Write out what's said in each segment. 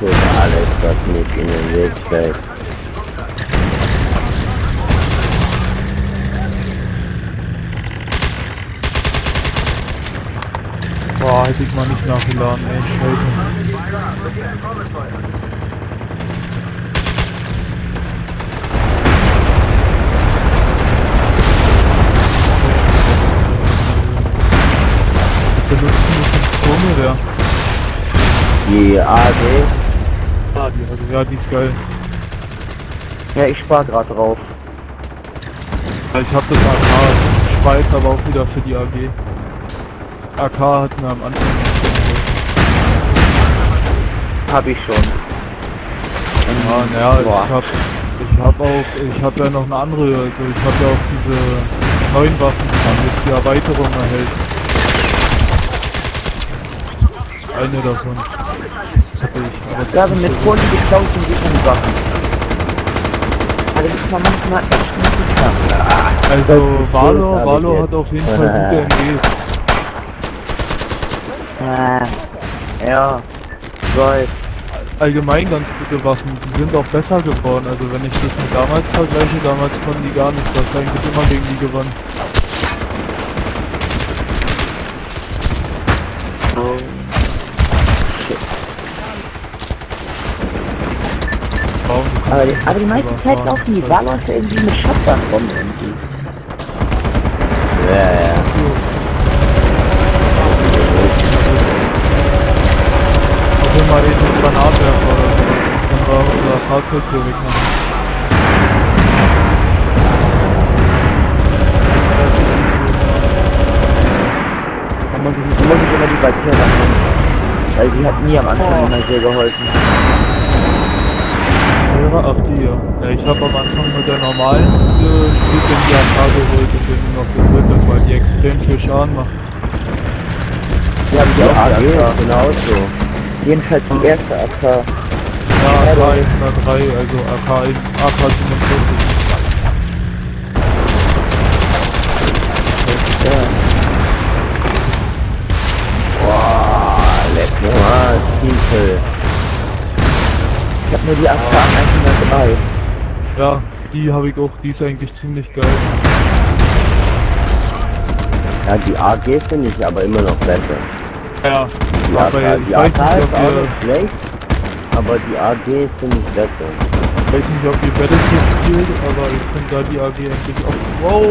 töte alles, was mich in den Weg stellt. Boah, hätte ich mal nicht nachgeladen, ey, scheiße. Benutzen den Strom oder? Die AG, Ah, die, also, ja, die ist geil. ja, ich spar grad drauf. Ja, Ich hab das AK, ich weiß aber auch wieder für die AG. AK hat mir am Anfang. Hab ich schon. Ja, naja, Boah. ich hab, ich hab auch, ich hab ja noch eine andere, also ich hab ja auch diese neuen Waffen, damit die Erweiterung erhält. Eine davon. Hatte ich, aber Ich glaube, mit Kohle geklaut sind die schon Waffen. Also das ist man manchmal echt nicht klar. Also Das Valo, Valo hat auf jeden Fall gute MGs. Äh, ja, weiß. Allgemein ganz gute Waffen, die sind auch besser geworden. Also wenn ich das mit damals vergleiche, damals konnten die gar nicht, das eigentlich immer gegen die gewonnen. Oh. Shit. Warum? Die Aber die, aber die meiste Zeit laufen die Valorant irgendwie mit Shotgun rum irgendwie. Ja, ja. Wenn mal eben ein Granatwerfer oder so. Dann war unser Fahrzeug hier wegmachen. Da muss ich, immer die Batterie machen. Weil sie hat mir am Anfang immer sehr geholfen. Ja, ach die ja. ja ich habe am Anfang mit der normalen äh, Stück in die AK geholt und bin nur noch getötet, weil die extrem viel Schaden macht. Haben die AK. ist genauso. Jedenfalls die erste AK. Ja, Ja, AK du- 103, also AK, AK 47. Ja. Boah, leck mal, Stiefel. Ich hab nur die AK 103. Ja, die habe ich auch, die ist eigentlich ziemlich geil. Ja, die AG finde ich aber immer noch besser. Ja, Die aber AK, ich die weiß AK nicht, ist auch nicht schlecht, aber die AG finde ich besser. ich weiß nicht, ob ihr Battlefield spielt, aber ich finde da die AG eigentlich auch. Wow!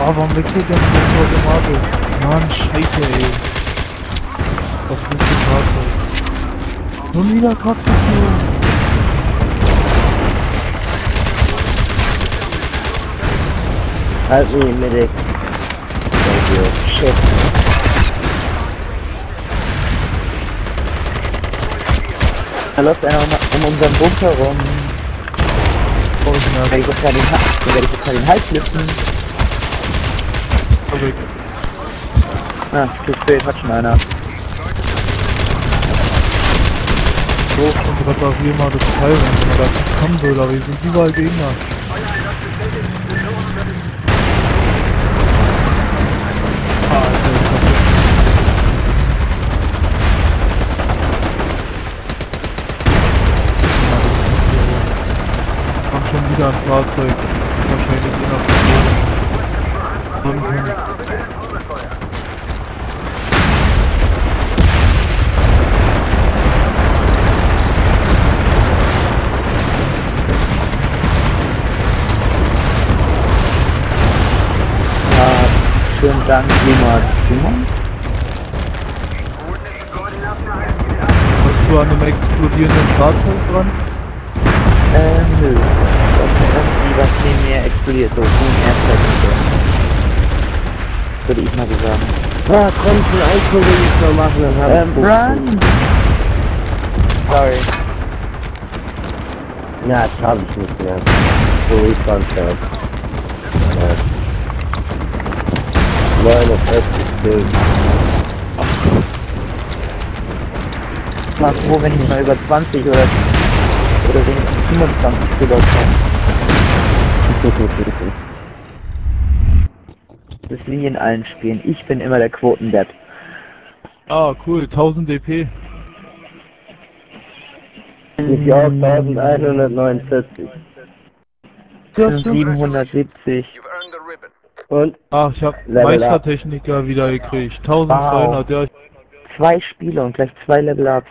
Ah, warum wechselt denn die automatisch? Mann, scheiße, ey. Was für Fahrzeug? Nun wieder Kraftverkehr. Halt mich, Medic. Danke. Shit. Da läuft einer um, um unseren Bunker rum. Oh, Da werde ich jetzt mal den, Ha- werde ich jetzt mal den Hals liften. verrückt. Ah, zu spät, hat schon einer. So, und reparier mal das Teil, wenn man da kommen will, aber hier sind überall Gegner. Ah, Alter, ich hab jetzt... Kommt schon wieder ein Fahrzeug. Wahrscheinlich je nach Unten. Ja, schönen Dank, Simon. Simon? Hast du an einem explodierenden Fahrzeug dran? Äh, nö. Das ist irgendwie was neben mir explodiert, so Boom Airstrike. Würde ich mal sagen. Ah, komm, Einzel will ich mal machen, dann hab Ähm, ich run! Sorry. Ja, das habe ich nicht mehr. So, ich fand das. Ja. 49 Kills. Ich war froh, wenn ich mal über 20 oder, oder wenigstens 25 Kilo komme. Das ist wie in allen Spielen. Ich bin immer der Quotendepp. Ah, cool, 1000 DP. Ich auch 1149. sind 770. You've earned the ribbon. Und Ach, ich hab. Meistertechniker wieder gekriegt. 1200, ja. Zwei Spiele und gleich zwei Level Ups.